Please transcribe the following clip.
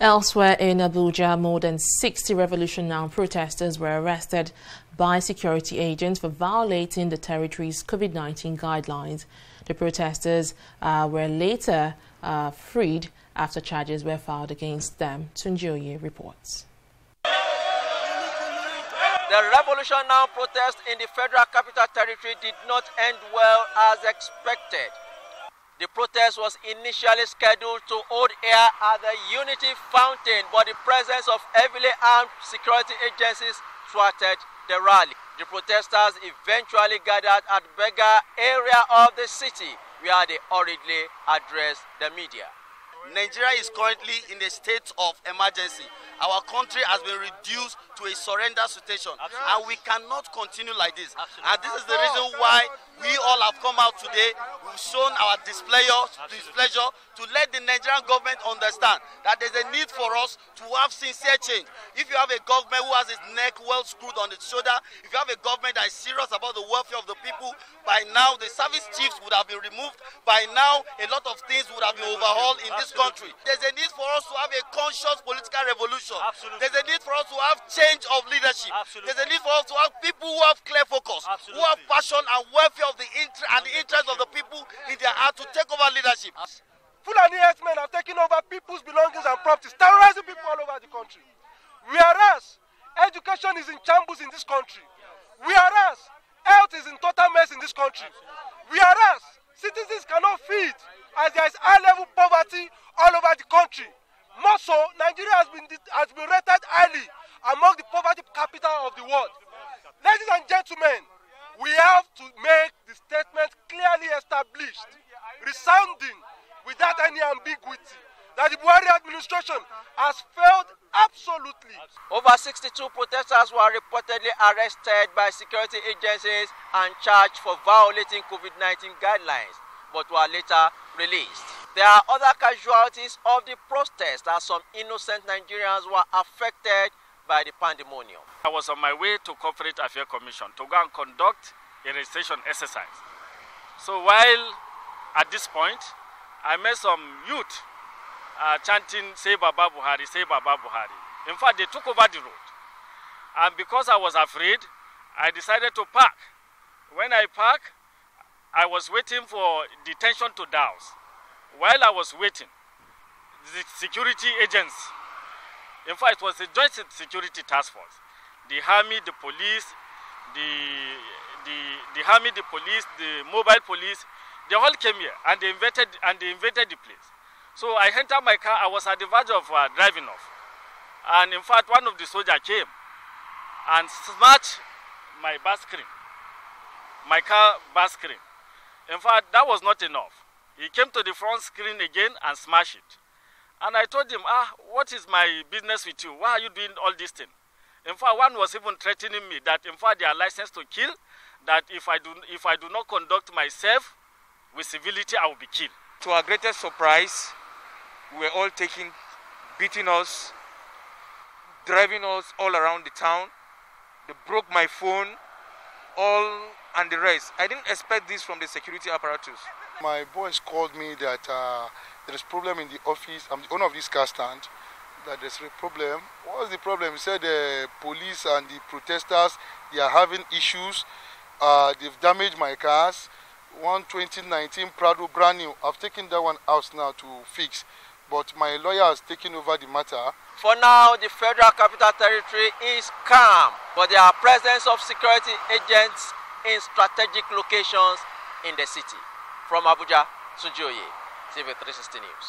Elsewhere in Abuja, more than 60 Revolution Now protesters were arrested by security agents for violating the territory's COVID-19 guidelines. The protesters uh, were later uh, freed after charges were filed against them. Tunjoye reports. The Revolution Now protest in the Federal Capital Territory did not end well as expected. The protest was initially scheduled to hold air at the Unity Fountain, but the presence of heavily armed security agencies thwarted the rally. The protesters eventually gathered at Berger area of the city, where they hurriedly addressed the media. Nigeria is currently in a state of emergency. Our country has been reduced to a surrender situation, Absolutely. and we cannot continue like this. Absolutely. And this is the reason why we all have come out today. We've shown our displeasure, displeasure to let the Nigerian government understand that there's a need for us to have sincere change. If you have a government who has its neck well screwed on its shoulder, if you have a government that is serious about the welfare of the people, by now the service chiefs would have been removed. By now, a lot of things would have been overhauled in this country. There's a need for us to have a conscious political revolution. Absolutely. There's a need for us to have change of leadership. Absolutely. There's a need for us to have people who have clear focus, Absolutely. who have passion and welfare of the interest and the interest of the people in their heart to take over leadership. Fulani men are taking over people's belongings and properties, terrorizing people all over the country. Whereas education is in shambles in this country. Whereas health is in total mess in this country. Whereas citizens cannot feed as there is high level poverty all over the country. More so, Nigeria has been, has been rated highly among the poverty capital of the world. Ladies and gentlemen, we have to make the statement clearly established, resounding, without any ambiguity, that the Buhari administration has failed absolutely. Over 62 protesters were reportedly arrested by security agencies and charged for violating COVID-19 guidelines, but were later released. There are other casualties of the protest as some innocent Nigerians were affected by the pandemonium. I was on my way to Corporate Affairs Commission to go and conduct a registration exercise. So while at this point, I met some youth uh, chanting, say Baba Buhari, say Baba Buhari. In fact, they took over the road. And because I was afraid, I decided to park. When I parked, I was waiting for detention to douse. While I was waiting, the security agents in fact, it was a joint security task force. The army, the police, the, the, the army, the police, the mobile police, they all came here and they invaded, and they invaded the place. So I entered my car, I was at the verge of uh, driving off. And in fact, one of the soldiers came and smashed my bar screen, my car bar screen. In fact, that was not enough. He came to the front screen again and smashed it. And I told him, ah, what is my business with you? Why are you doing all this thing? In fact, one was even threatening me that, in fact, they are licensed to kill, that if I do, if I do not conduct myself with civility, I will be killed. To our greatest surprise, were all taking, beating us, driving us all around the town. They broke my phone, all and the rest. I didn't expect this from the security apparatus. My boys called me that uh, there is problem in the office. I'm the owner of this car stand. That there's a problem. What's the problem? He said the police and the protesters they are having issues. Uh, they've damaged my cars. One 2019 Prado brand new. I've taken that one out now to fix. But my lawyer has taken over the matter. For now, the Federal Capital Territory is calm, but there are presence of security agents in strategic locations in the city. From Abuja, Sunjoye. TV 360 News.